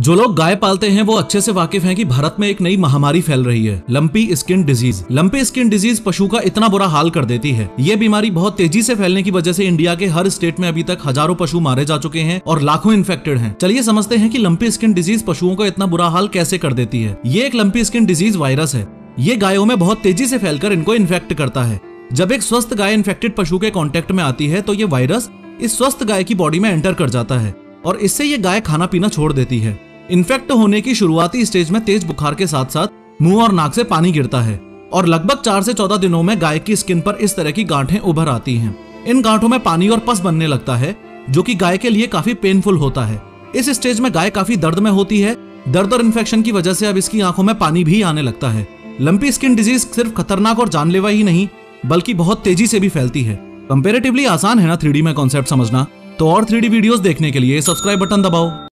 जो लोग गाय पालते हैं, वो अच्छे से वाकिफ हैं कि भारत में एक नई महामारी फैल रही है, lumpy skin disease lumpy skin disease पशु का इतना बुरा हाल कर देती है। ये बीमारी बहुत तेज़ी से फैलने की वजह से इंडिया के हर स्टेट में अभी तक हज़ारों पशु मारे जा चुके हैं और लाखों इन्फेक्टेड हैं। चलिए समझते हैं कि लंपी स्किन डिज़ीज़ पशुओं का इतना बुरा हाल कैसे कर देती है। ये एक लंपी स्किन डिज़ीज़ वायरस है। ये गायों में बहुत तेज़ी से फैलकर इनको इन्फेक्ट करता है। जब एक स्वस्थ गाय इन्फेक्टेड पशु के कांटेक्ट में आती है तो ये वायरस इस स्वस्थ गाय की बॉडी में एंटर कर जाता है और इससे ये गाय खाना पीना छोड़ देती है। इन्फेक्ट होने की शुरुआती स्टेज में तेज बुखार के साथ साथ मुँह और नाक से पानी गिरता है और लगभग चार से चौदह दिनों में गाय की स्किन पर इस तरह की गांठें उभर आती हैं। इन गांठों में पानी और पस बनने लगता है, जो कि गाय के लिए काफ़ी पेनफुल होता है। इस स्टेज में गाय काफ़ी दर्द में होती है। दर्द और इन्फेक्शन की वजह से अब इसकी आँखों में पानी भी आने लगता है। लंपी स्किन डिज़ीज़ सिर्फ़ खतरनाक और जानलेवा ही नहीं, बल्कि बहुत तेज़ी से भी फैलती है। कंपेरेटिवली आसान है ना थ्री में कॉन्सेप्ट समझना। तो और थ्री वीडियोस देखने के लिए सब्सक्राइब बटन दबाओ।